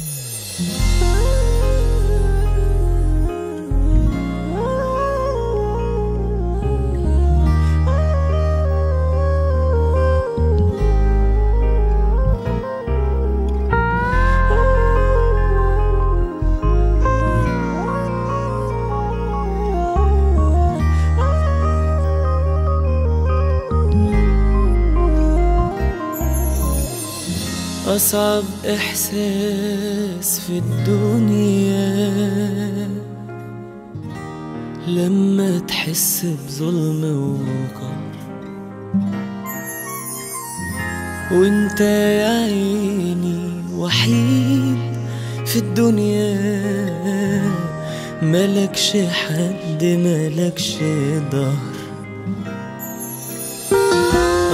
Yeah. أصعب إحساس في الدنيا. لما تحس بظلم وقهر. وانت يا عيني وحيد في الدنيا. ملكش حد ملكش ظهر.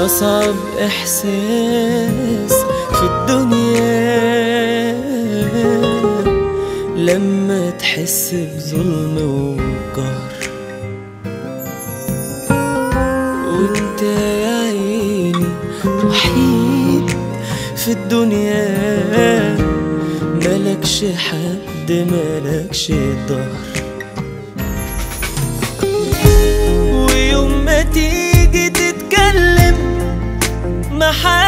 أصعب إحساس في الدنيا. لما تحس بظلم وقهر وانت يا عيني وحيد في الدنيا. ملكش حد ملكش ظهر ويوم ما تيجي تتكلم محدش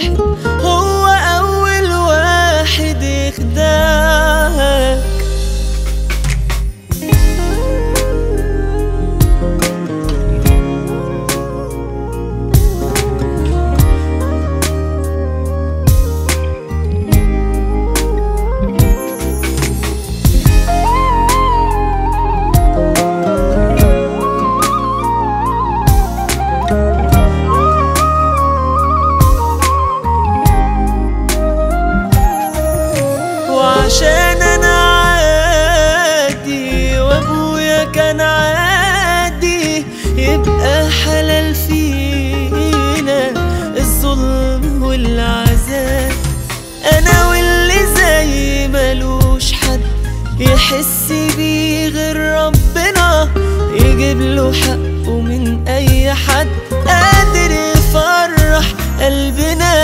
واحد هو أول واحد يخدعك كان عادي يبقى حلال فينا الظلم والعذاب. أنا واللي زي ملوش حد يحس بيه غير ربنا يجيب له حقه من أي حد. قادر يفرح قلبنا.